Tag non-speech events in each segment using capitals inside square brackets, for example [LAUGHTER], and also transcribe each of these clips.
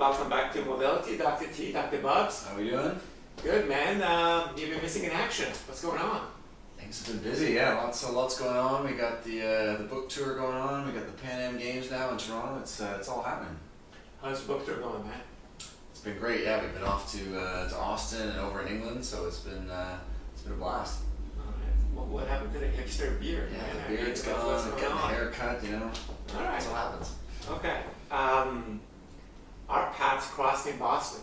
welcome back to Movility, Dr. T, Dr. Bubbs. How are we doing? Good, man. Um, you've been missing in action. What's going on? Things have been busy, yeah. Lots of lots going on. We got the uh, the book tour going on. We got the Pan Am Games now in Toronto. It's uh, it's all happening. How's the book tour going, man? It's been great. Yeah, we've been off to uh, to Austin and over in England, so it's been uh, it's been a blast. Right. What, what happened to the hipster beard? Yeah, man? the I mean, beard's what's- what's gone. Getting the haircut, you know. All right. That's what happens. Okay. Our paths crossed in Boston.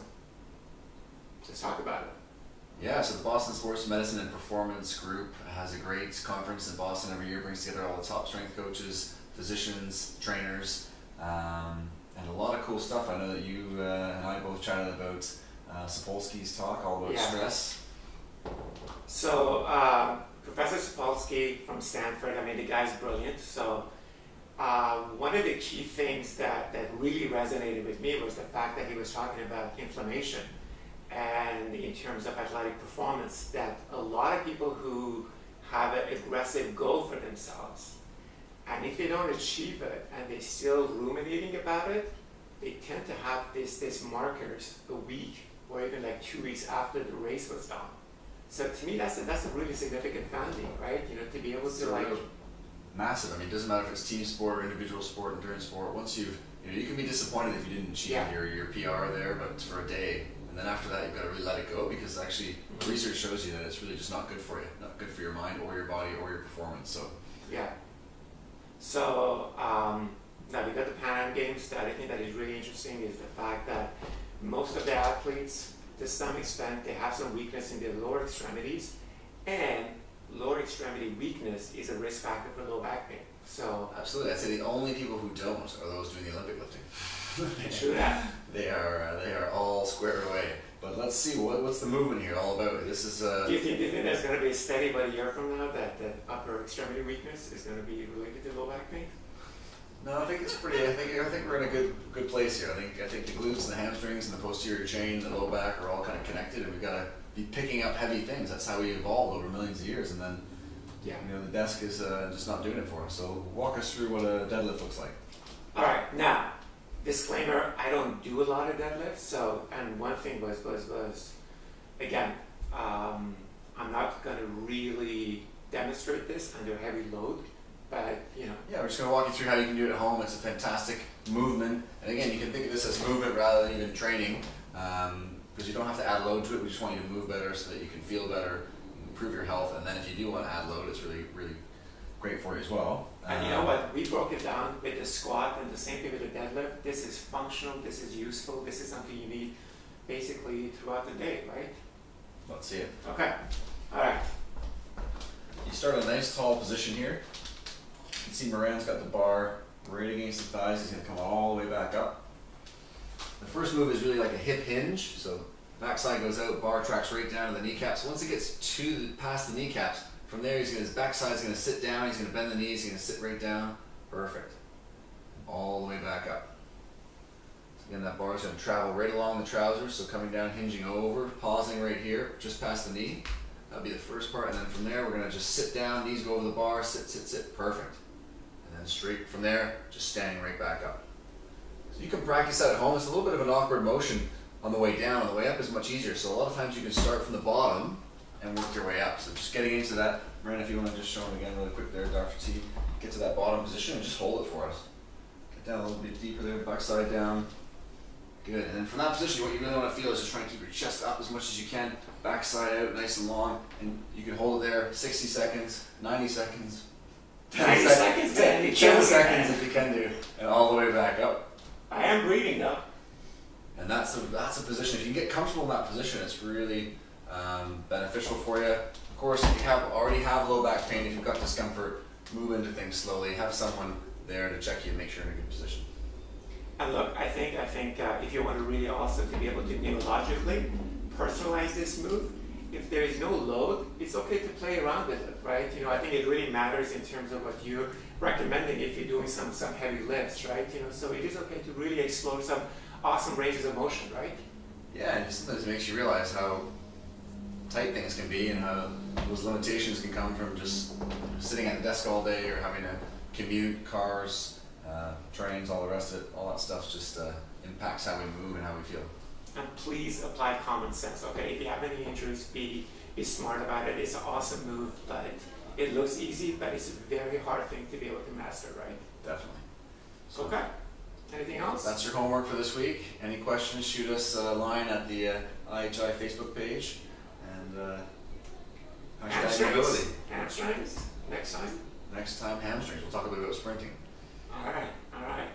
Let's talk about it. Yeah, so the Boston Sports Medicine and Performance Group has a great conference in Boston every year. Brings together all the top strength coaches, physicians, trainers, um, and a lot of cool stuff. I know that you uh, and I both chatted about uh, Sapolsky's talk all about Yeah. stress. So, uh, Professor Sapolsky from Stanford, I mean, the guy's brilliant. So, uh, one of the key things that, that really resonated with me was the fact that he was talking about inflammation and in terms of athletic performance, that a lot of people who have an aggressive goal for themselves, and if they don't achieve it and they're still ruminating about it, they tend to have this, this markers a week or even like two weeks after the race was done. So to me, that's a, that's a really significant finding, right? You know, to be able to like, massive. I mean, it doesn't matter if it's team sport or individual sport, endurance sport. Once you've, you know, you can be disappointed if you didn't achieve Yeah. your, your PR there, but for a day. And then after that, you've got to really let it go because actually, Mhm. research shows you that it's really just not good for you, not good for your mind or your body or your performance. So, yeah. So um, now we got the Pan Am Games. That I think that is really interesting is the fact that most of the athletes, to some extent, they have some weakness in their lower extremities, and lower extremity weakness is a risk factor for low back pain. So absolutely, I'd say the only people who don't are those doing the Olympic lifting. [LAUGHS] true that. [LAUGHS] They are uh, they are all squared away. But let's see what what's the movement here all about. This is uh, Do you think, do you think there's going to be a study about a year from now that, that upper extremity weakness is going to be related to low back pain? No, I think it's pretty. I think I think we're in a good good place here. I think I think the glutes and the hamstrings and the posterior chain, and the low back are all kind of connected, and we've got to be picking up heavy things. That's how we evolved over millions of years, and then Yeah. you know the desk is uh, just not doing it for us. So walk us through what a deadlift looks like. All right, now, disclaimer, I don't do a lot of deadlifts, so, and one thing was, was, was, again, um, I'm not gonna really demonstrate this under heavy load, but, you know, Yeah, we're just gonna walk you through how you can do it at home. It's a fantastic movement, and again, you can think of this as movement rather than even training, you don't have to add load to it. We just want you to move better so that you can feel better, improve your health, and then if you do want to add load, it's really really great for you as well. and you know Um, what, we broke it down with the squat and the same thing with the deadlift, this is functional, this is useful, this is something you need basically throughout the day, right? Let's see it. Okay, all right, You start in a nice tall position here. You can see Mehran's got the bar right against his thighs. He's going to come all the way back up. The first move is really like a hip hinge. So backside goes out, bar tracks right down to the kneecaps. Once it gets to past the kneecaps, from there he's gonna, his backside's going to sit down. He's going to bend the knees. He's going to sit right down. Perfect. All the way back up. So again, that bar is going to travel right along the trousers. So coming down, hinging over, pausing right here, just past the knee. That'll be the first part, and then from there we're gonna just sit down, knees go over the bar, sit, sit, sit, perfect. And then straight from there, just standing right back up. So you can practice that at home. It's a little bit of an awkward motion on the way down. On the way up is much easier. So a lot of times you can start from the bottom and work your way up. So just getting into that, Miranda, if you want to just show them again really quick there, Dr. T. Get to that bottom position and just hold it for us. Get down a little bit deeper there, backside down. Good. And then from that position, what you really want to feel is just trying to keep your chest up as much as you can, backside out, nice and long, and you can hold it there 60 seconds, 90 seconds, 90 seconds, you're 10 seconds if you can do, and all the way back up. I am breathing though. And that's a, that's a position. If you can get comfortable in that position, it's really um, beneficial for you. Of course, if you have already have low back pain, if you've got discomfort, move into things slowly. Have someone there to check you and make sure you're in a good position. And look, I think I think uh, if you want to really also to be able to neurologically personalize this move, if there is no load, it's okay to play around with it, right? You know, I think it really matters in terms of what you're recommending if you're doing some some heavy lifts, right? You know, so it is okay to really explore some awesome ranges of motion, right? Yeah, and it sometimes makes you realize how tight things can be and how those limitations can come from just sitting at the desk all day or having to commute, cars, uh, trains, all the rest of it. All that stuff just uh, impacts how we move and how we feel. And please apply common sense, okay? If you have any injuries, be be smart about it. It's an awesome move, but it looks easy, but it's a very hard thing to be able to master, right? Definitely. So, okay. Anything else? That's your homework for this week. Any questions, shoot us a line at the uh, IHI Facebook page. And uh, hamstrings. Hamstrings. Next time. Next time, hamstrings. We'll talk a little bit about sprinting. All right.